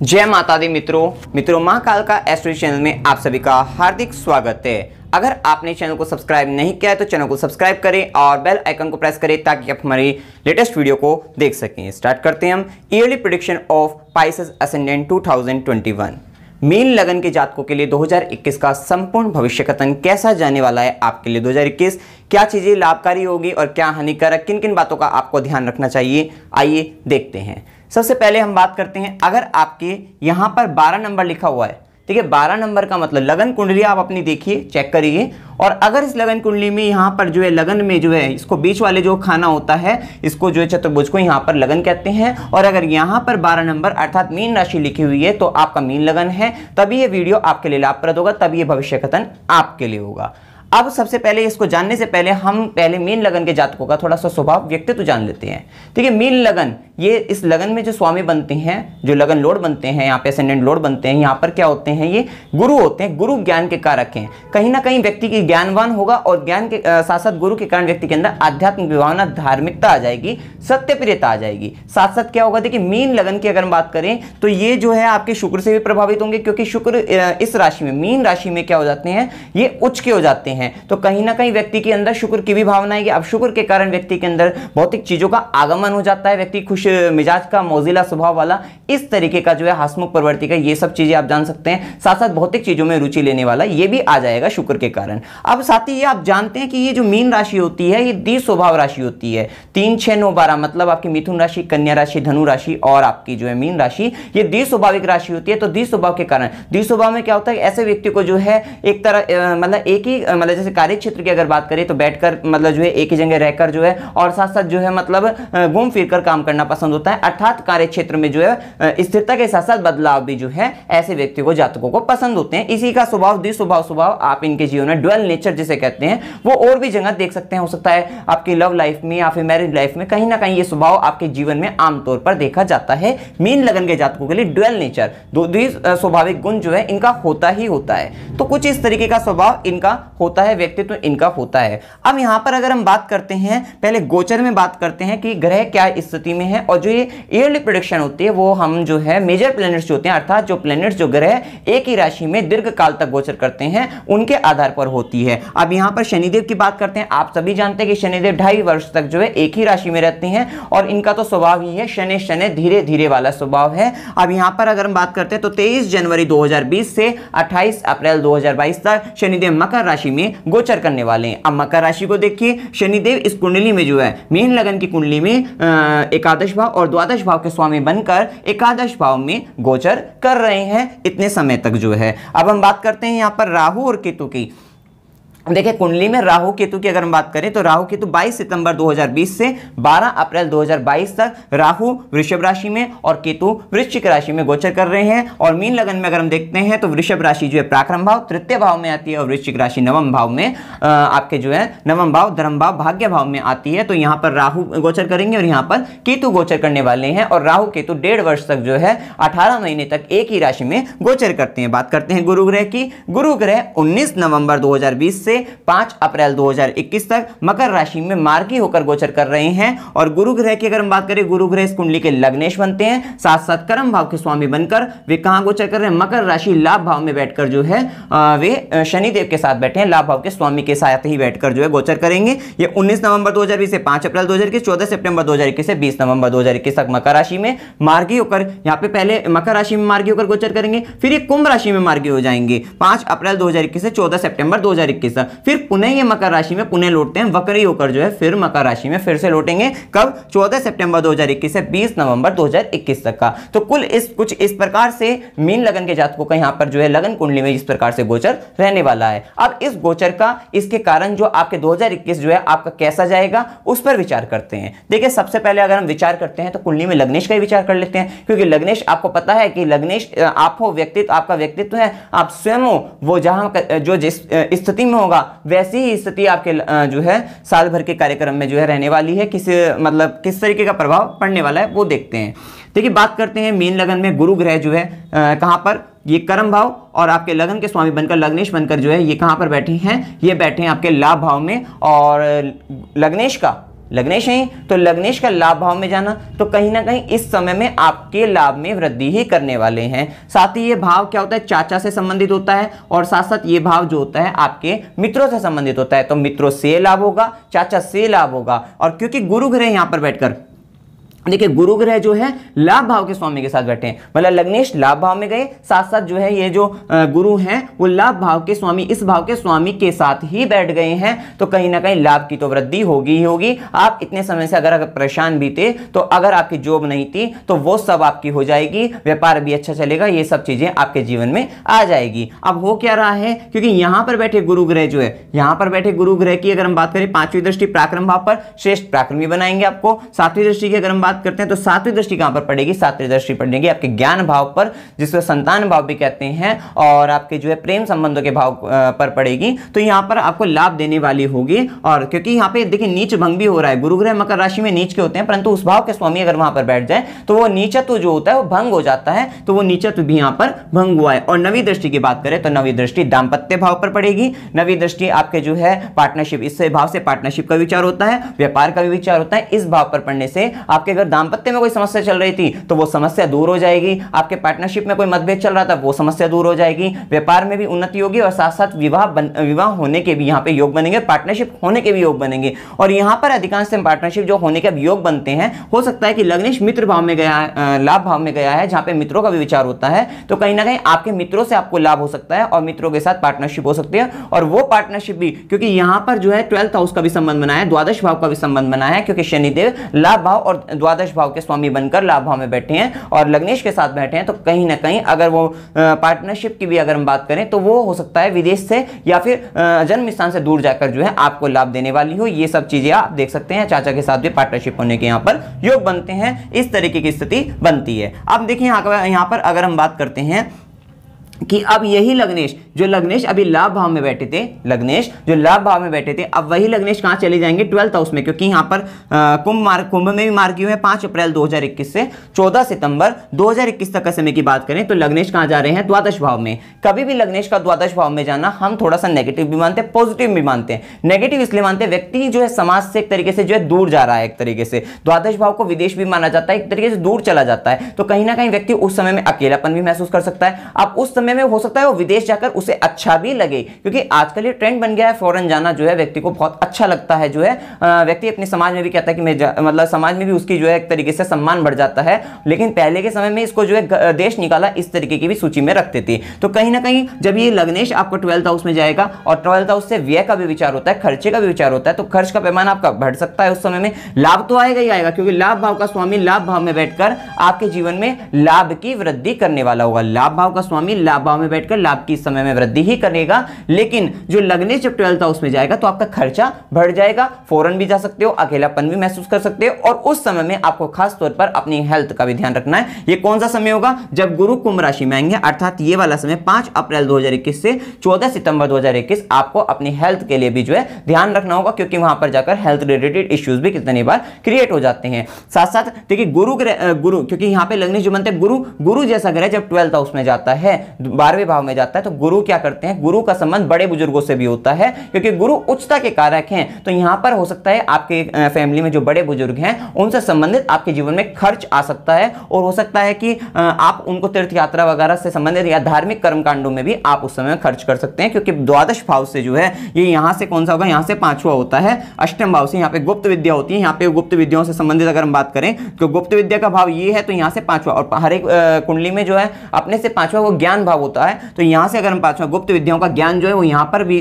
जय माता दी, मित्रों। मित्रों माँ काल का एस्ट्रो चैनल में आप सभी का हार्दिक स्वागत है। अगर आपने चैनल को सब्सक्राइब नहीं किया है तो चैनल को सब्सक्राइब करें और बेल आइकन को प्रेस करें ताकि आप हमारी लेटेस्ट वीडियो को देख सकें। स्टार्ट करते हैं हम yearly prediction of Pisces ascendant 2021 मीन लगन के जातकों के लिए 2021 का संपूर्ण भविष्य कथन कैसा जाने वाला है आपके लिए 2021 क्या चीज़ें लाभकारी होगी और क्या हानिकारक? किन किन बातों का आपको ध्यान रखना चाहिए? आइए देखते हैं। सबसे पहले हम बात करते हैं, अगर आपके यहाँ पर 12 नंबर लिखा हुआ है, ठीक है 12 नंबर का मतलब लगन कुंडली आप अपनी देखिए, चेक करिए, और अगर इस लगन कुंडली में यहाँ पर जो है, लगन में जो है, इसको बीच वाले जो खाना होता है, इसको जो है चतुर्भुज को यहाँ पर लगन कहते हैं, और अगर यहाँ पर 12 नंबर अर्थात मीन राशि लिखी हुई है तो आपका मीन लगन है, तभी ये वीडियो आपके लिए लाभप्रद होगा, तभी ये भविष्य कथन आपके लिए होगा। अब सबसे पहले इसको जानने से पहले हम पहले मीन लगन के जातकों का थोड़ा सा स्वभाव, व्यक्तित्व जान लेते हैं। ठीक है, मीन लगन, ये इस लगन में जो स्वामी बनते हैं, जो लगन लोड बनते हैं, यहाँ पे असेंडेंट लोड बनते हैं, यहाँ पर क्या होते हैं, ये गुरु होते हैं, गुरु ज्ञान के कारक हैं। कहीं ना कहीं व्यक्ति की ज्ञानवान होगा और ज्ञान के साथ साथ गुरु के कारण व्यक्ति के अंदर आध्यात्मिक विभावना, धार्मिकता आ जाएगी सत्य प्रियता आ जाएगी। साथ साथ क्या होगा, देखिए, मीन लगन की अगर हम बात करें तो ये जो है आपके शुक्र से भी प्रभावित होंगे, क्योंकि शुक्र इस राशि में, मीन राशि में क्या हो जाते हैं, ये उच्च के हो जाते हैं। हैं। तो कहीं ना कहीं व्यक्ति के अंदर शुक्र की भी भावना है कि अब शुक्र के कारण व्यक्ति के अंदर भौतिक चीज़ों का आगमन हो जाता है, व्यक्ति खुश, मिजाज का मोजिला स्वभाव वाला इस तरीके का जो है हसमुख प्रवृत्ति का ये सब चीज़ें आप जान सकते हैं। साथ साथ भौतिक चीज़ों में रुचि लेने वाला ये भी आ जाएगा शुक्र के कारण। अब साथ ही ये आप जानते हैं कि ये जो मीन राशि होती है, ये दी स्वभाव राशि होती है। तीन, छह, नौ, बारह मतलब आपकी मिथुन राशि, कन्या राशि, धनु राशि और आपकी जो है मीन राशि, ये दी स्वाभाविक राशि होती है। तो दी स्वभाव के कारण दी स्वभाव में क्या होता है ऐसे व्यक्ति को जो है एक तरह मतलब एक ही मतलब मतलब जैसे कार्य क्षेत्र की अगर बात करें तो बैठकर मतलब जो है एक ही जगह रहकर जो है, और साथ साथ जो है मतलब घूम फिर कर काम करना पसंद होता है। अर्थात कार्य क्षेत्र में जो है स्थिरता के साथ साथ बदलाव भी जो है, ऐसे व्यक्ति को, जातकों को पसंद होते हैं। इसी का स्वभाव स्वभाव स्वभाव आप इनके जीवन में डुअल नेचर जिसे कहते हैं, वो और भी जगह देख सकते हैं। हो सकता है आपकी लव लाइफ में या फिर मैरिज लाइफ में कहीं ना कहीं ये स्वभाव आपके जीवन में आमतौर पर देखा जाता है। मीन लगन के जातकों के लिए डुअल नेचर दो स्वाभाविक गुण जो है, इनका होता ही होता है। तो कुछ इस तरीके का स्वभाव इनका होता है, व्यक्तित्व इनका होता है। अब यहाँ पर अगर हम बात करते हैं, पहले गोचर में बात करते हैं कि ग्रह क्या स्थिति में है और जो ये ईयरली प्रोडिक्शन होती है, वो हम जो है मेजर प्लैनेट्स जो होते हैं, अर्थात जो प्लैनेट्स जो ग्रह एक ही राशि में दीर्घ काल तक गोचर करते हैं, उनके आधार पर होती है। अब यहाँ पर शनिदेव की बात करते हैं। आप सभी जानते हैं कि शनिदेव ढाई वर्ष तक जो है एक ही राशि में रहते हैं और इनका तो स्वभाव ही है, शनि शनि धीरे धीरे वाला स्वभाव है। अब यहाँ पर अगर हम बात करते हैं तो 23 जनवरी 2020 से 28 अप्रैल 2022 तक शनिदेव मकर राशि में गोचर करने वाले हैं। अब मकर राशि को देखिए, शनिदेव इस कुंडली में जो है, मेन लगन की कुंडली में एकादश भाव और द्वादश भाव के स्वामी बनकर एकादश भाव में गोचर कर रहे हैं इतने समय तक जो है। अब हम बात करते हैं यहाँ पर राहु और केतु की। देखिए, कुंडली में राहु केतु की अगर हम बात करें तो राहु केतु 22 सितंबर 2020 से 12 अप्रैल 2022 तक राहु वृषभ राशि में और केतु वृश्चिक राशि में गोचर कर रहे हैं। और मीन लगन में अगर हम देखते हैं तो वृषभ राशि जो है प्राक्रम भाव, तृतीय भाव में आती है और वृश्चिक राशि नवम भाव में आपके जो है नवम भाव, धर्म भाव, भाग्य भाव में आती है। तो यहाँ पर राहु गोचर करेंगे और यहाँ पर केतु गोचर करने वाले हैं और राहु केतु डेढ़ वर्ष तक जो है अठारह महीने तक एक ही राशि में गोचर करते हैं। बात करते हैं गुरु ग्रह की। गुरु ग्रह उन्नीस नवंबर दो से 5 अप्रैल 2021 तक मकर राशि में मार्गी होकर गोचर कर रहे हैं। और गुरु ग्रह की अगर हम बात करें गुरु ग्रह इस कुंडली के लग्नेश बनते हैं। साथ साथ कर्म भाव के स्वामी बनकर वे कहाँ गोचर कर रहे हैं? मकर राशि लाभ भाव में बैठकर जो है वे शनिदेव के साथ बैठे हैं। लाभ भाव के स्वामी के साथ ही बैठकर जो है गोचर करेंगे। ये उन्नीस नवंबर दो से पाँच अप्रैल दो हज़ार चौदह सेप्टेंबर दो से बीस नवंबर दो तक मकर राशि में मार्गी होकर, यहाँ पे पहले मकर राशि में मार्गी होकर गोचर करेंगे। फिर ये कुंभ राशि में मार्गी हो जाएँगे। पाँच अप्रैल दो से चौदह सेप्टेंबर दो फिर पुनः ये मकर राशि में पुनः लौटते हैं, वक्री होकर जो है फिर मकर राशि में फिर से लौटेंगे। कब? 14 सितंबर 2021 से 20 नवंबर 2021 तक का। तो कुल इस, कुछ इस प्रकार से मीन लगन के जातकों का यहाँ पर जो है लगन कुंडली में इस प्रकार से गोचर रहने वाला है। अब इस गोचर का, इसके कारण जो आपके दो जो है आपका कैसा जाएगा, उस पर विचार करते हैं। देखिए, सबसे पहले अगर हम विचार करते हैं तो कुंडली में लग्नेश का ही विचार कर लेते हैं, क्योंकि लग्नेश, आपको पता है कि लग्नेश आप हो व्यक्तित्व, आपका व्यक्तित्व है, आप स्वयं हो, वो जहाँ जो जिस स्थिति में होगा। वैसी ही स्थिति आपके जो है, साल भर के कार्यक्रम में जो है रहने वाली है। किस मतलब किस तरीके का प्रभाव पड़ने वाला है, वो देखते हैं। देखिए, बात करते हैं मीन लगन में गुरु ग्रह जो है कहाँ पर? ये कर्म भाव और आपके लगन के स्वामी बनकर, लग्नेश बनकर जो है, ये कहाँ पर बैठे हैं? ये बैठे हैं आपके लाभ भाव में और लग्नेश का। लग्नेश है तो लग्नेश का लाभ भाव में जाना तो कहीं ना कहीं इस समय में आपके लाभ में वृद्धि ही करने वाले हैं। साथ ही ये भाव क्या होता है? चाचा से संबंधित होता है और साथ साथ ये भाव जो होता है, आपके मित्रों से संबंधित होता है। तो मित्रों से लाभ होगा, चाचा से लाभ होगा। और क्योंकि गुरु ग्रह यहाँ पर बैठकर देखिए गुरु ग्रह जो है, लाभ भाव के स्वामी के साथ बैठे हैं। मतलब लग्नेश लाभ भाव में गए साथ साथ जो है, ये जो गुरु हैं, वो लाभ भाव के स्वामी, इस भाव के स्वामी के साथ ही बैठ गए हैं। तो कहीं ना कहीं लाभ की तो वृद्धि होगी ही होगी। आप इतने समय से अगर परेशान भी थे तो अगर आपकी जॉब नहीं थी तो वो सब आपकी हो जाएगी, व्यापार भी अच्छा चलेगा, ये सब चीज़ें आपके जीवन में आ जाएगी। अब हो क्या रहा है? क्योंकि यहाँ पर बैठे गुरु ग्रह जो है, यहाँ पर बैठे गुरु ग्रह की अगर हम बात करें, पांचवी दृष्टि पराक्रम भाव पर श्रेष्ठ प्राक्रम भी बनाएँगे आपको, सातवीं दृष्टि की अगर हम बात बात करते हैं तो सातवीं दृष्टि कहाँ पर पड़ेगी? सातवीं दृष्टि पड़ेगी आपके ज्ञान भाव पर, जिसको संतान भाव भी कहते हैं, और आपके जो है प्रेम संबंधों के भाव पर पड़ेगी। तो यहाँ पर आपको लाभ देने वाली होगी, और क्योंकि यहाँ पे देखिए नीच भंग भी हो रहा है। गुरु ग्रह मकर राशि में नीच के होते हैं, परंतु उस भाव के स्वामी अगर वहाँ पर बैठ जाए तो वो नीचत्व जो होता है, वो भंग हो जाता है तो वो नीचत्व भी यहाँ पर भंग हुआ है। और नवी दृष्टि की बात करें तो नवी दृष्टि दाम्पत्य भाव पर पड़ेगी। नवी दृष्टि आपके जो है पार्टनरशिप इस भाव से पार्टनरशिप का विचार होता है, व्यापार का भी विचार होता है, इस भाव पर पड़ने से आपके अगर दाम्पत्य में कोई समस्या चल रही थी तो वो समस्या दूर हो जाएगी। आपके पार्टनरशिप में कोई मतभेद चल रहा था, वो समस्या दूर हो जाएगी। व्यापार में भी उन्नति होगी और साथ साथ विवाह विवाह होने के भी यहाँ पे योग बनेंगे पार्टनरशिप होने के भी योग बनेंगे। और यहाँ पर अधिकांश पार्टनरशिप जो होने के योग बनते हैं, हो सकता है कि लग्नेश मित्र भाव में गया लाभ भाव में गया है, जहाँ पे मित्रों का भी विचार होता है तो कहीं ना कहीं आपके मित्रों से आपको लाभ हो सकता है और मित्रों के साथ पार्टनरशिप हो सकती है। और वो पार्टनरशिप भी, क्योंकि यहाँ पर जो है ट्वेल्थ हाउस का भी संबंध बनाया द्वादश भाव का भी संबंध बनाया है, क्योंकि शनिदेव लाभ भाव और द्वादश भाव के स्वामी बनकर लाभ भाव में बैठे हैं और लग्नेश के साथ बैठे हैं तो कहीं ना कहीं अगर वो पार्टनरशिप की भी अगर हम बात करें तो वो हो सकता है विदेश से या फिर जन्म स्थान से दूर जाकर जो है आपको लाभ देने वाली हो। ये सब चीज़ें आप देख सकते हैं, चाचा के साथ भी पार्टनरशिप होने के यहाँ पर योग बनते हैं, इस तरीके की स्थिति बनती है। अब देखिए यहाँ पर अगर हम बात करते हैं कि अब यही लग्नेश, जो लग्नेश अभी लाभ भाव में बैठे थे, लग्नेश, जो लाभ भाव में बैठे थे, अब वही लग्नेश कहाँ चले जाएँगे? ट्वेल्थ हाउस में, क्योंकि यहाँ पर कुंभ मार्ग, कुंभ में भी मार्ग हुए पाँच अप्रैल 2021 से 14 सितंबर 2021 तक का समय की बात करें तो लग्नेश कहाँ जा रहे हैं? द्वादश भाव में। कभी भी लग्नेश का द्वादश भाव में जाना, हम थोड़ा सा नेगेटिव भी मानते हैं पॉजिटिव भी मानते हैं। नेगेटिव इसलिए मानते हैं, व्यक्ति जो है समाज से एक तरीके से जो है दूर जा रहा है, एक तरीके से। द्वादश भाव को विदेश भी माना जाता है, एक तरीके से दूर चला जाता है। तो कहीं ना कहीं व्यक्ति उस समय में अकेलापन भी महसूस कर सकता है। अब उस समय में हो सकता है वो विदेश जाकर उसे अच्छा भी लगे। क्योंकि आजकल ये ट्रेंड बन गया है फॉरन जाना जो है व्यक्ति को बहुत अच्छा लगता है, जो है व्यक्ति अपने समाज में भी कहता है कि मैं मतलब समाज में भी उसकी जो है एक तरीके से सम्मान बढ़ जाता है, लेकिन पहले के समय में इसको जो है देश निकाला इस तरीके की भी सूची में रखते थे। तो कहीं ना कहीं जब ये लग्नेश आपको ट्वेल्थ हाउस में जाएगा और ट्वेल्थ हाउस से व्यय का भी विचार होता है, खर्चे का भी विचार होता है तो खर्च का पैमाना आपका बढ़ सकता है उस समय में। लाभ तो आएगा ही आएगा, क्योंकि लाभ भाव का स्वामी लाभ भाव में बैठकर आपके जीवन में लाभ की वृद्धि करने वाला होगा। लाभ भाव का स्वामी लाभ भाव में बैठकर लाभ की समय में वृद्धि ही करेगा, लेकिन जो लगने जब ट्वेल्थ हाउस में जाएगा तो आपका खर्चा बढ़ जाएगा, फ़ौरन भी जा सकते हो, अकेलापन भी महसूस कर सकते हो, और उस समय में आपको खास तौर पर अपनी हेल्थ का भी ध्यान रखना है। ये कौन सा समय होगा? जब गुरु कुंभ राशि में आएँगे, अर्थात ये वाला समय पाँच अप्रैल 2021 से 14 सितंबर दो आपको अपनी हेल्थ के लिए भी जो है ध्यान रखना होगा, क्योंकि वहाँ पर जाकर हेल्थ रिलेटेड इश्यूज़ भी कितनी बार क्रिएट हो जाते हैं। साथ साथ देखिए, गुरु गुरु, क्योंकि यहाँ पे लगने जो बनते गुरु गुरु जैसा ग्रह जब ट्वेल्थ हाउस में जाता है बारहवें भाव में जाता है तो गुरु क्या करते हैं? गुरु का संबंध बड़े बुज़ुर्गों से भी होता है, क्योंकि गुरु उच्चता के कारक हैं। तो यहाँ पर हो सकता है आपके फैमिली में जो बड़े बुज़ुर्ग हैं, उनसे संबंधित आपके जीवन में खर्च आ सकता है, और हो सकता है कि आप उनको तीर्थ यात्रा वगैरह से संबंधित या धार्मिक कर्मकांडों में भी आप उस समय खर्च कर सकते हैं, क्योंकि द्वादश भाव से जो है, ये यहाँ से कौन सा होगा? यहाँ से पांचवा होता है, अष्टम भाव से यहाँ पे गुप्त विद्या होती है। यहाँ पे गुप्त विद्याओं से संबंधित अगर हम बात करें तो गुप्त विद्या का भाव ये है तो यहाँ से पांचवा, और हर एक कुंडली में जो है, अपने से पांचवा वो ज्ञान भाव होता है तो यहाँ से अगर हम पांचवा गुप्त विद्याओं का ज्ञान जो है वो यहाँ पर भी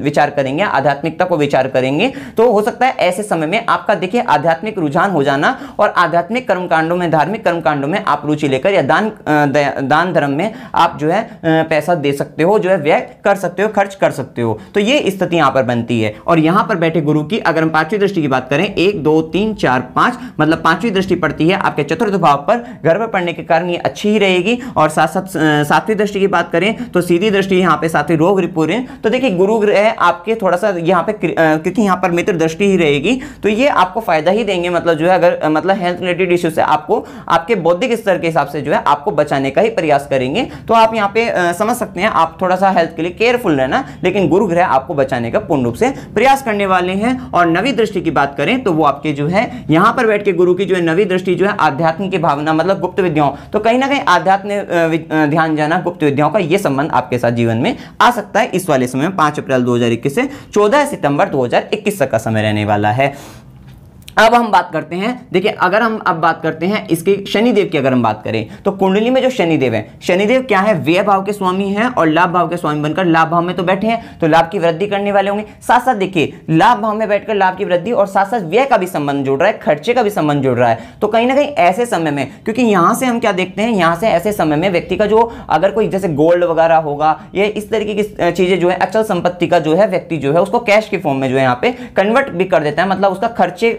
विचार करेंगे, आध्यात्मिकता को विचार करेंगे तो हो सकता है ऐसे समय में आपका देखिए आध्यात्मिक रुझान हो जाना और आध्यात्मिक कर्मकांडों में, धार्मिक कर्मकांडों में आप रुचि लेकर या दान दान धर्म में आप जो है पैसा दे सकते हो, जो है व्यय कर सकते हो, खर्च कर सकते हो तो ये स्थिति यहाँ पर बनती है। और यहाँ पर बैठे गुरु की अगर हम पांचवी दृष्टि की बात करें, एक, दो, तीन, चार, पाँच मतलब पांचवी दृष्टि पड़ती है, आपके चतुर्थ भाव पर पर पड़ने के कारण ये अच्छी ही रहेगी और साथ साथ सातवीं दृष्टि की बात करें तो सीधी दृष्टि दृष्टि यहाँ पे साथ ही रोग रिपूर्ण तो देखिए, गुरु ग्रह आपके थोड़ा सा यहाँ पे क्योंकि यहाँ पर मित्र दृष्टि ही रहेगी तो ये आपको फ़ायदा ही देंगे मतलब जो है, अगर मतलब हेल्थ रिलेटेड इश्यू से आपको, आपके बौद्धिक स्तर के हिसाब से जो है, आपको बचाने का ही प्रयास करेंगे। तो आप यहाँ पे समझ सकते हैं, आप थोड़ा सा हेल्थ के लिए केयरफुल रहना, लेकिन गुरु ग्रह आपको बचाने का पूर्ण रूप से प्रयास करने वाले हैं। और नवी दृष्टि की बात करें तो वो आपके जो है, यहाँ पर बैठ के गुरु की जो है, नवी दृष्टि जो है, आध्यात्म की भावना मतलब गुप्त विद्याओं तो कहीं ना कहीं आध्यात्म ध्यान जाना गुप्त विद्याओं का यह संबंध आपके साथ जीवन में आ सकता है। इस वाले समय पाँच अप्रैल दो हज़ार इक्कीस से चौदह सितंबर दो हज़ार इक्कीस तक का समय रहने वाला है। अब हम बात करते हैं, देखिए, अगर हम अब बात करते हैं इसके शनिदेव की अगर हम बात करें तो कुंडली में जो शनिदेव है, शनिदेव क्या है? व्यय भाव के स्वामी हैं और लाभ भाव के स्वामी बनकर लाभ भाव में तो बैठे हैं तो लाभ की वृद्धि करने वाले होंगे। साथ साथ देखिए, लाभ भाव में बैठकर लाभ की वृद्धि और साथ साथ व्यय का भी संबंध जुड़ रहा है, खर्चे का भी संबंध जुड़ रहा है। तो कहीं ना कहीं ऐसे समय में, क्योंकि यहाँ से हम क्या देखते हैं, यहाँ से ऐसे समय में व्यक्ति का जो, अगर कोई जैसे गोल्ड वगैरह होगा, या इस तरीके की चीज़ें जो है, अचल संपत्ति का जो है, व्यक्ति जो है, उसको कैश के फॉर्म में जो है यहाँ पे कन्वर्ट भी कर देता है मतलब उसका खर्चे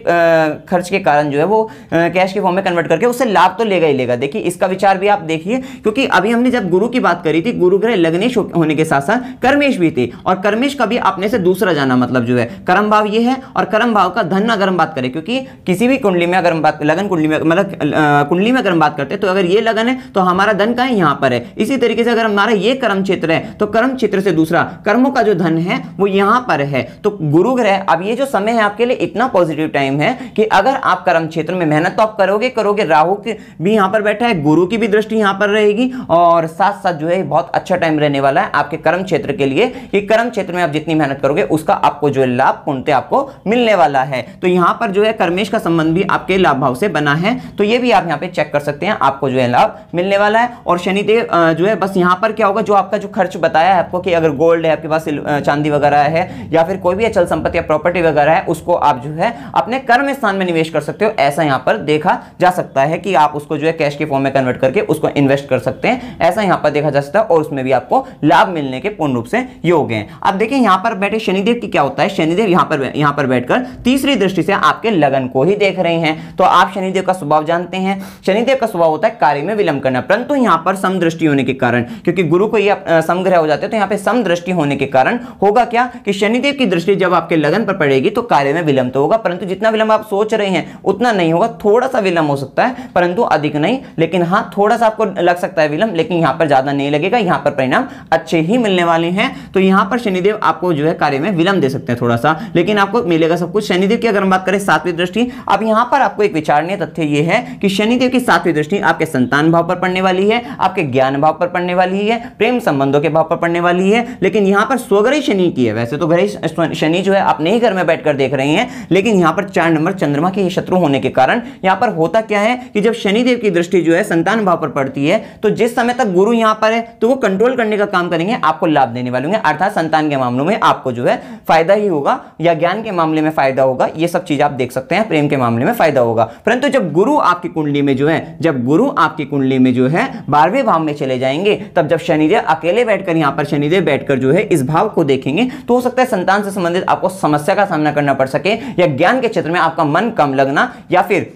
खर्च के कारण जो है वो कैश के फॉर्म में कन्वर्ट करके उससे लाभ तो लेगा ही लेगा। देखिए, इसका विचार भी आप देखिए, क्योंकि अभी हमने जब गुरु की बात करी थी, गुरु ग्रह लग्नेश होने के साथ साथ कर्मेश भी थे, और कर्मेश का भी अपने से दूसरा जाना मतलब जो है, कर्म भाव ये है, और कर्म भाव का धन अगर हम बात करें, क्योंकि किसी भी कुंडली में अगर हम बात, लगन कुंडली में मतलब कुंडली में अगर हम बात करते हैं तो अगर ये लगन है तो हमारा धन का है? यहाँ पर है। इसी तरीके से अगर हमारा ये कर्म क्षेत्र है तो कर्म क्षेत्र से दूसरा, कर्मों का जो धन है, वो यहाँ पर है। तो गुरु ग्रह, अब ये जो समय है आपके लिए, इतना पॉजिटिव टाइम है कि अगर आप कर्म क्षेत्र में मेहनत तो आप करोगे करोगे। राहु की भी यहाँ पर बैठा है, गुरु की भी दृष्टि यहाँ पर रहेगी और साथ साथ जो है, बहुत अच्छा टाइम रहने वाला है आपके कर्म क्षेत्र के लिए कि कर्म क्षेत्र में आप जितनी मेहनत करोगे, उसका आपको जो है, लाभ पूर्णतः आपको मिलने वाला है। तो यहाँ पर जो है, कर्मेश का संबंध भी आपके लाभ भाव से बना है। तो ये भी आप यहाँ पे चेक कर सकते हैं, आपको जो है, लाभ मिलने वाला है। और शनिदेव जो है, बस यहाँ पर क्या होगा, जो आपका जो खर्च बताया है आपको कि अगर गोल्ड है, आपके पास चांदी वगैरह है या फिर कोई भी अचल संपत्ति या प्रॉपर्टी वगैरह है, उसको आप जो है, अपने कर्म स्थान में निवेश कर सकते हो, ऐसा यहाँ पर देखा जा सकता है कि आप उसको जो है कैश के फॉर्म में कन्वर्ट करके उसको इन्वेस्ट कर सकते हैं। ऐसा यहाँ पर देखा जा सकता है और उसमें भी आपको लाभ मिलने के पूर्ण रूप से योग है। अब देखिए, यहाँ पर बैठे शनिदेव की क्या होता है? शनिदेव यहाँ पर यहाँ पर बैठकर तीसरी दृष्टि से आपके लगन को ही देख रहे हैं। तो आप शनिदेव का स्वभाव जानते हैं। शनिदेव का स्वभाव होता है कार्य में विलंब करना, परंतु यहाँ पर समदृष्टि होने के कारण, क्योंकि गुरु को ये समग्रह हो जाते हैं तो यहाँ पर समदृष्टि होने के कारण होगा क्या? कि शनिदेव की दृष्टि जब आपके लगन पर पड़ेगी तो कार्य में विलंब तो होगा, परंतु जितना विलंब आप सोच रहे हैं, उतना नहीं होगा, थोड़ा सा विलंब हो सकता है, परंतु अधिक नहीं। लेकिन हाँ थोड़ा सा आपको लग सकता है विलंब, लेकिन यहाँ पर ज़्यादा नहीं लगेगा। यहाँ पर परिणाम अच्छे ही मिलने वाले हैं। तो यहाँ पर शनिदेव आपको जो है कार्य में विलंब दे सकते हैं थोड़ा सा। लेकिन आपको मिलेगा सब कुछ। शनिदेव की अगर हम बात करें सातवीं दृष्टि, अब यहाँ पर आपको एक विचारणीय तथ्य यह है कि शनिदेव की सातवीं दृष्टि आपके संतान भाव पर पड़ने वाली है, आपके ज्ञान भाव पर पड़ने वाली है, प्रेम संबंधों के भाव पर पड़ने वाली है। लेकिन यहाँ पर स्वग्रही शनि की है। वैसे तो ग्रह शनि जो है अपने ही घर में बैठकर देख रहे हैं, लेकिन यहाँ पर चार नंबर चंद्रमा के शत्रु होने के कारण यहाँ पर होता क्या है कि जब शनिदेव की दृष्टि जो है संतान भाव पर पड़ती है तो जिस समय तक गुरु यहाँ पर है तो वो कंट्रोल करने का काम करेंगे, आपको लाभ देने वाले होंगे। अर्थात संतान के मामलों में आपको जो है फ़ायदा ही होगा या ज्ञान के मामले में फ़ायदा होगा, ये सब चीज़ आप देख सकते हैं, प्रेम के मामले में फ़ायदा होगा। परंतु जब गुरु आपकी कुंडली में जो है, जब गुरु आपकी कुंडली में जो है बारहवें भाव में चले जाएँगे, तब जब शनिदेव अकेले बैठकर, यहाँ पर शनिदेव बैठकर जो है इस भाव को देखेंगे तो हो सकता है संतान से संबंधित आपको समस्या का सामना करना पड़ सके या ज्ञान के क्षेत्र में आपका मन कम लगना या फिर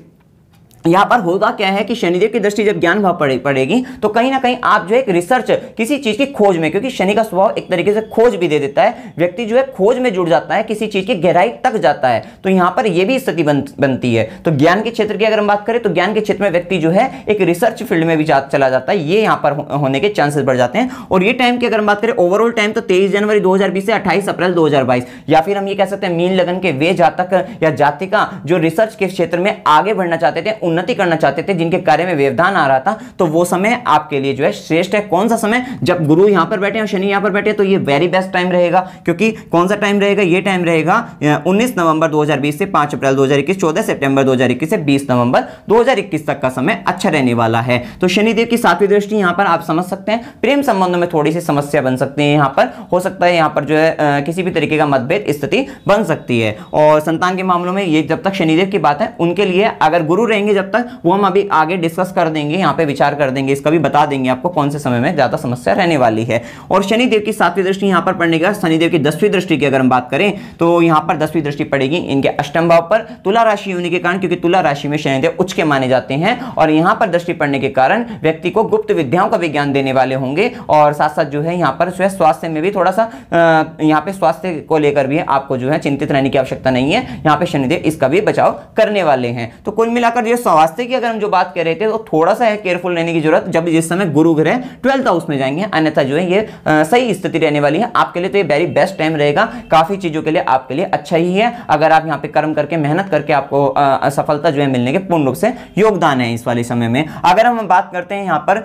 यहाँ पर होगा क्या है कि शनिदेव की दृष्टि जब ज्ञान भाव पड़े, पड़ेगी तो कहीं ना कहीं आप जो एक रिसर्च किसी चीज़ की खोज में क्योंकि शनि का स्वभाव एक तरीके से खोज भी दे देता है व्यक्ति जो है खोज में जुड़ जाता है किसी चीज़ की गहराई तक जाता है तो यहाँ पर यह भी स्थिति बन, बनती है। तो ज्ञान के क्षेत्र की अगर हम बात करें तो ज्ञान के क्षेत्र में व्यक्ति जो है एक रिसर्च फ़ील्ड में भी जा, चला जाता है ये यहाँ पर होने के चांसेस बढ़ जाते हैं। और ये टाइम की अगर हम बात करें ओवरऑल टाइम तो तेईस जनवरी दो से अट्ठाईस अप्रैल दो हज़ार बाईस या फिर हम ये कह सकते हैं मीन लगन के वे जातक या जातिका जो रिसर्च के क्षेत्र में आगे बढ़ना चाहते थे उन्नति करना चाहते थे, जिनके कार्य में व्यवधान आ रहा था तो वो समय आपके लिए जो है श्रेष्ठ है। कौन सा समय? जब गुरु यहाँ पर बैठे और शनि यहाँ पर बैठे तो ये वेरी बेस्ट टाइम रहेगा, क्योंकि कौन सा टाइम रहेगा? ये टाइम रहेगा उन्नीस नवंबर 2020 से 5 अप्रैल 2021 14 सितंबर 2021 से 20 नवंबर 2021 तक का समय अच्छा रहने वाला है। तो शनिदेव की सातवीं दृष्टि यहाँ पर आप समझ सकते हैं। प्रेम संबंधों में थोड़ी सी समस्या बन सकती है यहाँ पर। हो सकता है यहाँ पर जो है किसी भी तरीके का मतभेद, स्थिति बन सकती है। और संतान के मामलों में ये जब तक शनिदेव की बात है, उनके लिए अगर गुरु रहेंगे जब तक वो हम अभी आगे डिस्कस कर देंगे, यहाँ पे विचार कर देंगे, इसका भी बता देंगे आपको कौन से समय में ज़्यादा समस्या रहने वाली है। और शनिदेव की सातवीं दृष्टि यहाँ पर पड़ने का शनिदेव की दसवीं दृष्टि की अगर हम बात करें तो यहाँ पर दसवीं दृष्टि पड़ेगी इनके अष्टम भाव पर तुला राशि होने के कारण, क्योंकि तुला राशि में शनिदेव उच्च के माने जाते हैं, और यहाँ पर दृष्टि पड़ने के कारण व्यक्ति को गुप्त विद्याओं का विज्ञान देने वाले होंगे, और साथ साथ जो है यहाँ पर जो स्वास्थ्य में भी थोड़ा सा यहाँ पे स्वास्थ्य को लेकर भी आपको जो है चिंतित रहने की आवश्यकता नहीं है, यहाँ पे शनिदेव इसका भी बचाव करने वाले हैं। तो कुल मिलाकर जो स्वास्थ्य की अगर हम जो बात कर रहे थे तो थोड़ा सा केयरफुल रहने की ज़रूरत। जब जिस समय गुरु ग्रह ट्वेल्थ हाउस में जाएँगे, अन्यथा जो है ये सही स्थिति रहने वाली है। आपके लिए तो ये वेरी बेस्ट टाइम रहेगा। काफ़ी चीज़ों के लिए आपके लिए अच्छा ही है। अगर आप यहाँ पे कर्म करके, मेहनत करके आपको सफलता जो है मिलने के पूर्ण रूप से योगदान है इस वाले समय में। अगर हम बात करते हैं यहाँ पर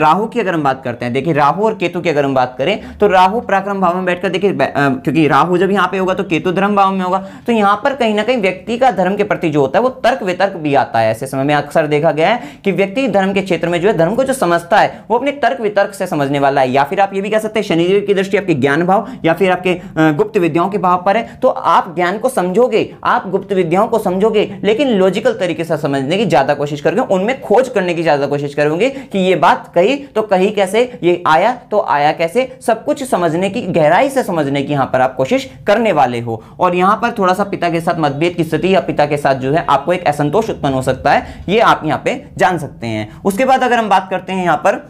राहु की अगर हम बात करते हैं, देखिए राहु और केतु की अगर हम बात करें तो राहु पराक्रम भाव में बैठकर, देखिए क्योंकि राहु जब यहाँ पे होगा तो केतु धर्म भाव में होगा। तो यहाँ पर कहीं ना कहीं व्यक्ति का धर्म के प्रति जो होता है, वो तर्क वितर्क भी आता है, ऐसे समय में अक्सर देखा गया है कि व्यक्ति धर्म के क्षेत्र में जो है, धर्म को जो समझता है, वो अपने तर्क वितर्क से समझने वाला है। या फिर आप ये भी कह सकते हैं शनिदेव की दृष्टि आपके ज्ञान भाव, या फिर आपके गुप्त विद्याओं के भाव पर है तो आप ज्ञान को समझोगे, आप गुप्त विद्याओं को समझोगे, लेकिन लॉजिकल तरीके से समझने की ज़्यादा कोशिश करोगे, उनमें खोज करने की ज़्यादा कोशिश करोगे कि ये बात कही तो कही कैसे, ये आया तो आया कैसे, सब कुछ समझने की, गहराई से समझने की यहाँ पर आप कोशिश करने वाले हो। और यहाँ पर थोड़ा सा पिता के साथ मतभेद की स्थिति या पिता के साथ जो है, आपको एक असंतोष उत्पन्न हो सकता है ये आप यहाँ पे जान सकते हैं। उसके बाद अगर हम बात करते हैं यहाँ पर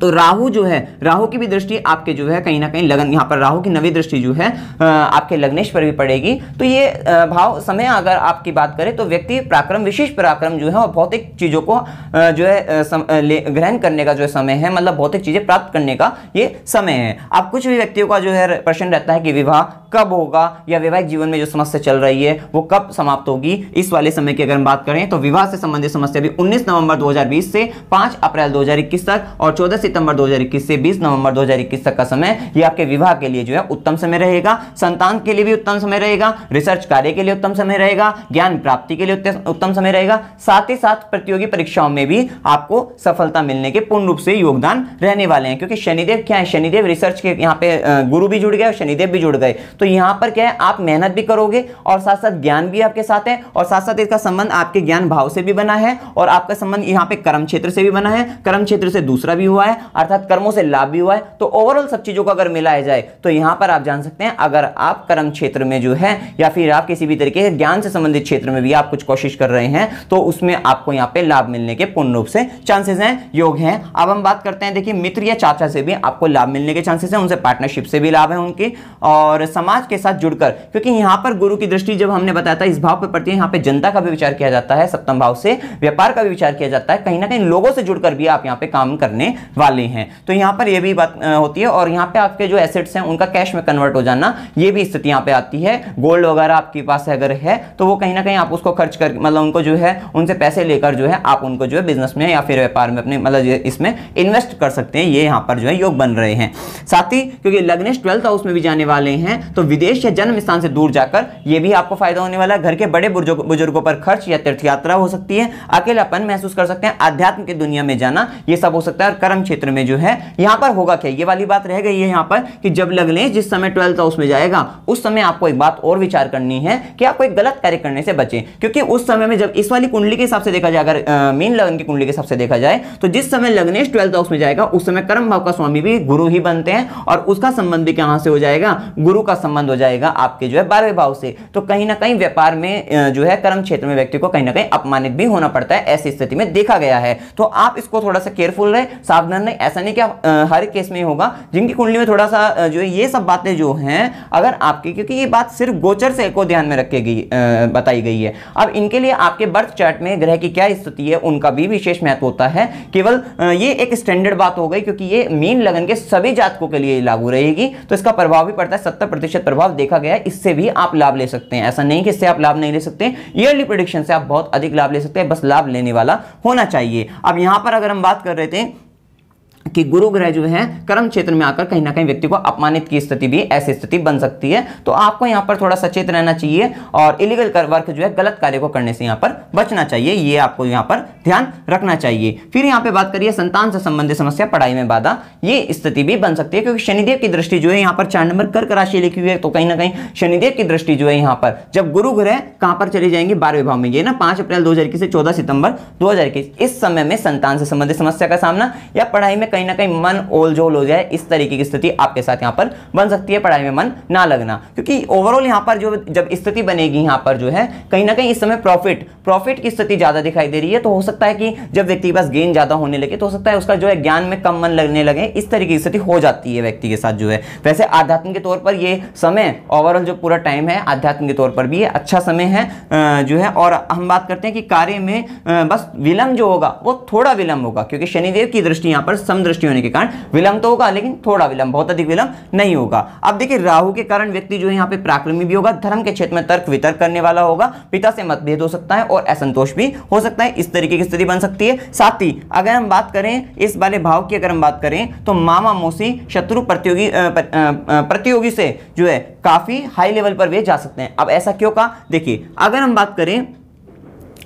तो राहु जो है, राहु की भी दृष्टि आपके जो है कहीं ना कहीं लगन, यहाँ पर राहु की नवी दृष्टि जो है आपके लग्नेश पर भी पड़ेगी। तो ये भाव समय अगर आपकी बात करें तो व्यक्ति पराक्रम, विशेष पराक्रम जो है, और भौतिक चीज़ों को जो है ग्रहण करने का जो समय है मतलब भौतिक चीज़ें प्राप्त करने का ये समय है। अब कुछ भी व्यक्तियों का जो है प्रश्न रहता है कि विवाह कब होगा या वैवाहिक जीवन में जो समस्या चल रही है, वो कब समाप्त होगी? इस वाले समय की अगर हम बात करें तो विवाह से संबंधित समस्या भी 19 नवंबर 2020 से 5 अप्रैल 2021 तक और 14 सितंबर 2021 से 20 नवंबर 2021 तक का समय, ये आपके विवाह के लिए जो है उत्तम समय रहेगा। संतान के लिए भी उत्तम समय रहेगा, रिसर्च कार्य के लिए उत्तम समय रहेगा, ज्ञान प्राप्ति के लिए उत्तम समय रहेगा। साथ ही साथ प्रतियोगी परीक्षाओं में भी आपको सफलता मिलने के पूर्ण रूप से योगदान रहने वाले हैं, क्योंकि शनिदेव क्या है? शनिदेव रिसर्च के यहाँ पे गुरु भी जुड़ गए और शनिदेव भी जुड़ गए। तो यहाँ पर क्या है, आप मेहनत भी करोगे और साथ साथ ज्ञान भी आपके साथ है और साथ साथ इसका संबंध आपके ज्ञान भाव से भी बना है और आपका संबंध यहाँ पे कर्म क्षेत्र से भी बना है। कर्म क्षेत्र से दूसरा भी हुआ है, अर्थात कर्मों से लाभ भी हुआ है। तो ओवरऑल सब चीज़ों को अगर मिलाया जाए तो यहाँ पर आप जान सकते हैं, अगर आप कर्म क्षेत्र में जो है या फिर आप किसी भी तरीके से ज्ञान से संबंधित क्षेत्र में भी आप कुछ कोशिश कर रहे हैं तो उसमें आपको यहाँ पे लाभ मिलने के पूर्ण रूप से चांसेस हैं, योग हैं। अब हम बात करते हैं, देखिए मित्र या चाचा से भी आपको लाभ मिलने के चांसेस हैं, उनसे पार्टनरशिप से भी लाभ है उनके और समाज के साथ जुड़कर, क्योंकि यहाँ पर गुरु की दृष्टि जब हमने बताया था, इस भाव पर पड़ती है, यहाँ पे जनता का भी विचार किया जाता है, सप्तम भाव से व्यापार का भी विचार किया जाता है, कहीं ना कहीं लोगों से जुड़कर भी आप यहाँ पे काम करने वाले हैं। तो यहाँ पर यह भी बात होती है, और यहाँ पे आपके जो एसेट्स हैं, उनका कैश में कन्वर्ट हो जाना, ये भी स्थिति यहाँ पे आती है। गोल्ड वगैरह आपके पास अगर है तो वो कहीं ना कहीं आप उसको खर्च कर मतलब उनको जो है, उनसे पैसे लेकर जो है, आप उनको जो है बिज़नेस में या फिर व्यापार में अपने मतलब इसमें इन्वेस्ट कर सकते हैं, ये यहाँ पर जो है योग बन रहे हैं। साथ ही, क्योंकि लग्नेश ट्वेल्थ हाउस में भी जाने वाले हैं तो विदेश या जन्म स्थान से दूर जाकर यह भी आपको फ़ायदा होने वाला है। घर के बड़े बुज़ुर्गों पर खर्च या तीर्थ यात्रा हो सकती है। अकेलापन महसूस कर सकते हैं। आध्यात्म की दुनिया में जाना यह सब हो सकता है। और कर्म क्षेत्र में जो है, यहाँ पर होगा क्या? ये वाली बात रह गई है यहाँ पर कि जब लगने जिस समय ट्वेल्थ हाउस में जाएगा, उस समय आपको एक बात और विचार करनी है कि आपको एक गलत कार्य करने से बचे। क्योंकि उस समय में जब इस वाली कुंडली के हिसाब से देखा जाए, अगर मीन लगन की कुंडली के हिसाब से देखा जाए तो जिस समय लगनेश ट्वेल्थ हाउस में जाएगा, उस समय कर्म भाव का स्वामी भी गुरु ही बनते हैं। और उसका संबंध भी कहाँ से हो जाएगा? गुरु का संबंध हो जाएगा आपके जो है बारहवें भाव से। तो कहीं ना कहीं व्यापार में जो है कर्म क्षेत्र में व्यक्ति को कहीं ना कहीं अपमानित भी होना पड़ता है, ऐसी स्थिति में देखा गया है। तो आप इसको थोड़ा सा केयरफुल रहे, सावधान रहे। ऐसा नहीं क्या हर केस में होगा। जिनकी कुंडली में थोड़ा सा जो है ये सब बातें जो हैं, अगर आपकी, क्योंकि ये बात सिर्फ़ गोचर से को ध्यान में रखे गई बताई गई है। अब इनके लिए आपके बर्थ चार्ट में ग्रह की क्या स्थिति है, उनका भी विशेष महत्व होता है। केवल ये एक स्टैंडर्ड बात हो गई, क्योंकि ये मीन लगन के सभी जातकों के लिए लागू रहेगी। तो इसका प्रभाव भी पड़ता है, सत्तर प्रभाव देखा गया इससे भी आप लाभ ले सकते हैं। ऐसा नहीं कि इससे आप लाभ नहीं ले सकते ईयरली प्रोडिक्शन से आप बहुत अधिक लाभ ले सकते हैं, बस लाभ लेने वाला होना चाहिए। अब यहाँ पर अगर हम बात कर रहे थे कि गुरु ग्रह जो है, कर्म क्षेत्र में आकर कहीं ना कहीं व्यक्ति को अपमानित की स्थिति भी, ऐसी स्थिति बन सकती है। तो आपको यहाँ पर थोड़ा सचेत रहना चाहिए और इलीगल वर्क जो है, गलत कार्य को करने से यहाँ पर बचना चाहिए। ये आपको यहाँ पर ध्यान रखना चाहिए। फिर यहाँ पे बात करिए संतान से संबंधित समस्या, पढ़ाई में बाधा। ये स्थिति भी बन सकती है, क्योंकि शनिदेव की दृष्टि जो है, यहाँ पर चार नंबर कर्क राशि लिखी हुई है। तो कहीं ना कहीं शनिदेव की दृष्टि जो है, यहाँ पर जब गुरु ग्रह कहाँ पर चले जाएँगे? बारहवें भाव में। ये ना पाँच अप्रैल दो से चौदह सितंबर दो हज़ार इक्कीस। इस समय में संतान से संबंधित समस्या का सामना या पढ़ाई में कहीं ना कहीं मन ओलझोल हो जाए, इस तरीके की स्थिति आपके साथ यहाँ पर बन सकती है, पढ़ाई में मन ना लगना। क्योंकि ओवरऑल यहाँ पर जो जब स्थिति बनेगी यहाँ पर जो है, कहीं ना कहीं इस समय प्रॉफिट प्रॉफिट की स्थिति ज़्यादा दिखाई दे रही है तो हो सकता है कि जब व्यक्ति के पास गेन ज़्यादा होने लगे तो हो सकता है उसका जो है ज्ञान में कम मन लगने लगे, इस तरीके की स्थिति हो जाती है व्यक्ति के साथ जो है। वैसे आध्यात्म के तौर पर ये समय ओवरऑल जो पूरा टाइम है, आध्यात्म के तौर पर भी अच्छा समय है जो है, और हम बात करते हैं कि कार्य में बस विलंब जो होगा, वो थोड़ा विलंब होगा, क्योंकि शनिदेव की दृष्टि यहाँ पर समदृष्टि होने के कारण विलंब तो होगा, लेकिन थोड़ा विलंब, बहुत अधिक विलंब नहीं होगा। अब देखिए, राहु के कारण व्यक्ति जो यहाँ पे पराक्रमी भी होगा, धर्म के क्षेत्र में तर्क वितर्क करने वाला होगा, पिता से मतभेद हो सकता है और असंतोष भी हो सकता है, इस तरीके की स्थिति बन सकती है। साथ ही, अगर हम बात करें, इस वाले भाव की अगर हम बात करें तो मामा मौसी शत्रु प्रतियोगी प्रतियोगी से जो है काफ़ी हाई लेवल पर वे जा सकते हैं। अब ऐसा क्यों कहा? देखिए, अगर हम बात करें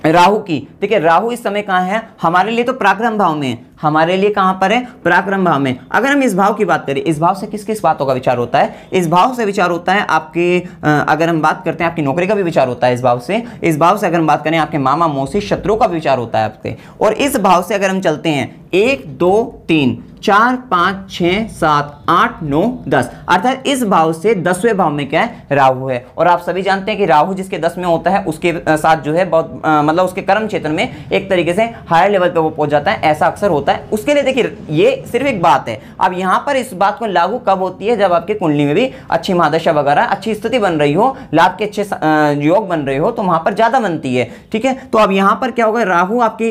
राहु की, देखिए, राहु इस समय कहाँ है? हमारे लिए तो पराक्रम भाव में हमारे लिए कहाँ पर है? पराक्रम भाव में। अगर हम इस भाव की बात करें, इस भाव से किस किस बातों का विचार होता है? इस भाव से विचार होता है आपके अगर हम बात करते हैं, आपकी नौकरी का भी विचार होता है इस भाव से। इस भाव से अगर हम बात करें, आपके मामा मौसी शत्रु का भी विचार होता है आपके। और इस भाव से अगर हम चलते हैं, एक, दो, तीन चार पाँच छह सात आठ नौ दस। अर्थात इस भाव से दसवें भाव में क्या है? राहु है। और आप सभी जानते हैं कि राहु जिसके दस में होता है, उसके साथ जो है बहुत मतलब उसके कर्म क्षेत्र में एक तरीके से हायर लेवल पे वो पहुँच जाता है, ऐसा अक्सर होता है। उसके लिए देखिए, ये सिर्फ़ एक बात है। अब यहाँ पर इस बात को लागू कब होती है? जब आपके कुंडली में भी अच्छी महादशा वगैरह, अच्छी स्थिति बन रही हो, लाभ के अच्छे योग बन रहे हो तो वहाँ पर ज़्यादा बनती है। ठीक है? तो अब यहाँ पर क्या होगा? राहु आपके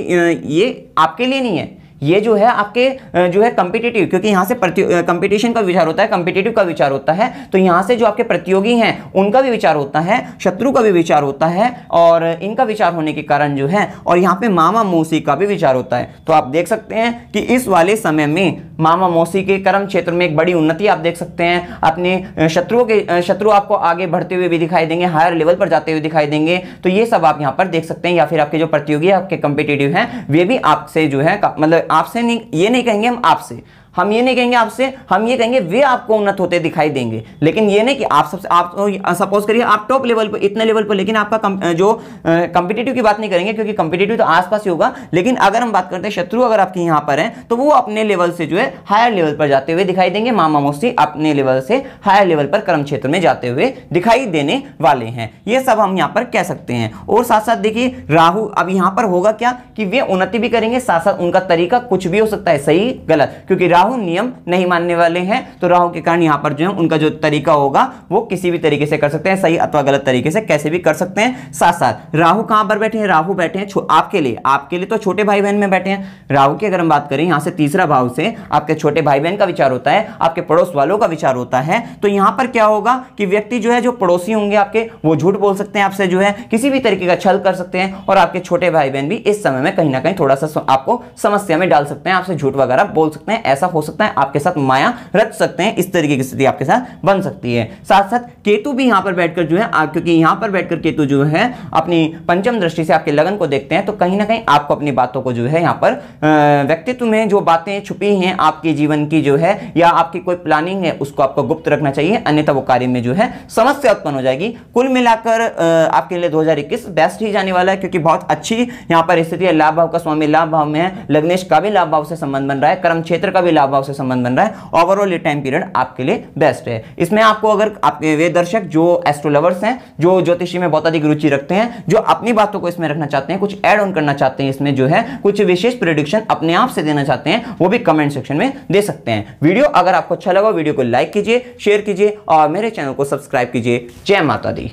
ये आपके लिए नहीं है। ये जो है आपके जो है कंपिटेटिव क्योंकि यहाँ से कंपटीशन का विचार होता है कंपिटेटिव का विचार होता है तो यहाँ से जो आपके प्रतियोगी हैं, उनका भी विचार होता है, शत्रु का भी विचार होता है, और इनका विचार होने के कारण जो है, और यहाँ पे मामा मौसी का भी विचार होता है। तो आप देख सकते हैं कि इस वाले समय में मामा मौसी के कर्म क्षेत्र में एक बड़ी उन्नति आप देख सकते हैं। अपने शत्रुओं के शत्रु आपको आगे बढ़ते हुए भी दिखाई देंगे हायर लेवल पर जाते हुए दिखाई देंगे। तो ये सब आप यहाँ पर देख सकते हैं, या फिर आपके जो प्रतियोगी आपके कंपिटेटिव हैं, वे भी आपसे जो है मतलब आपसे नहीं ये नहीं कहेंगे हम आपसे। हम ये नहीं कहेंगे आपसे हम ये कहेंगे वे आपको उन्नत होते दिखाई देंगे। लेकिन ये नहीं कि आप सबसे आप सपोज़ करिए आप टॉप लेवल पर इतने लेवल पर लेकिन आपका कम, जो कंपिटेटिव की बात नहीं करेंगे क्योंकि कंपिटेटिव तो आसपास ही होगा। लेकिन अगर हम बात करते हैं शत्रु अगर आपके यहाँ पर हैं तो वो अपने लेवल से जो है हायर लेवल पर जाते हुए दिखाई देंगे। मामा मोस्टली अपने लेवल से हायर लेवल पर कर्म क्षेत्र में जाते हुए दिखाई देने वाले हैं। ये सब हम यहाँ पर कह सकते हैं। और साथ साथ देखिए राहु अब यहाँ पर होगा क्या? कि वे उन्नति भी करेंगे साथ साथ उनका तरीका कुछ भी हो सकता है। सही गलत? क्योंकि राहु राहु नियम नहीं मानने वाले हैं तो राहु के कारण यहाँ पर जो है, उनका जो तरीका होगा, वो किसी भी तरीके से कर सकते हैं, सही अथवा गलत तरीके से कैसे भी कर सकते हैं। साथ साथ राहु कहाँ पर बैठे हैं? राहु बैठे हैं आपके लिए आपके लिए तो छोटे भाई बहन में बैठे हैं। राहु की अगर हम बात करें, यहाँ से तीसरा भाव से आपके छोटे भाई बहन का विचार होता है, आपके पड़ोस वालों का विचार होता है तो यहाँ पर क्या होगा कि व्यक्ति जो है, जो पड़ोसी होंगे आपके, वो झूठ बोल सकते हैं आपसे जो है, किसी भी तरीके का छल कर सकते हैं, और आपके छोटे भाई बहन भी इस समय में कहीं ना कहीं थोड़ा सा आपको समस्या में डाल सकते हैं, आपसे झूठ वगैरह बोल सकते हैं, ऐसा हो सकता है आपके साथ माया रच सकते हैं, इस तरीके की स्थिति आपके साथ बन सकती है। साथ साथ केतु भी यहाँ पर बैठकर जो है क्योंकि यहाँ पर बैठकर केतु जो है, अपनी पंचम दृष्टि से आपके लगन को देखते हैं तो कहीं ना कहीं आपको अपनी बातों को जो है यहाँ पर व्यक्तित्व में जो बातें छुपी हैं आपके जीवन की जो है, या आपकी कोई प्लानिंग है, उसको आपको गुप्त रखना चाहिए, अन्यथा वो कार्य में जो है समस्या उत्पन्न हो जाएगी। कुल मिलाकर आपके लिए 2021 बेस्ट ही जाने वाला है, क्योंकि बहुत अच्छी यहाँ पर स्थिति है। लाभ भाव का स्वामी लाभ भाव में लग्नेश का भी लाभ भाव से संबंध बन रहा है। कर्म क्षेत्र का भी भाव से संबंध बन रहा है। ओवरऑल ये टाइम पीरियड आपके लिए बेस्ट है। इसमें आपको अगर आपके वे दर्शक जो एस्ट्रोलवर्स हैं, जो ज्योतिषी में बहुत अधिक रुचि रखते हैं, जो अपनी बातों को इसमें रखना चाहते हैं, कुछ एड ऑन करना चाहते हैं इसमें जो है, कुछ विशेष प्रोडिक्शन अपने आप से देना चाहते हैं, वो भी कमेंट सेक्शन में दे सकते हैं। वीडियो अगर आपको अच्छा लगा वीडियो को लाइक कीजिए शेयर कीजिए और मेरे चैनल को सब्सक्राइब कीजिए। जय माता दी।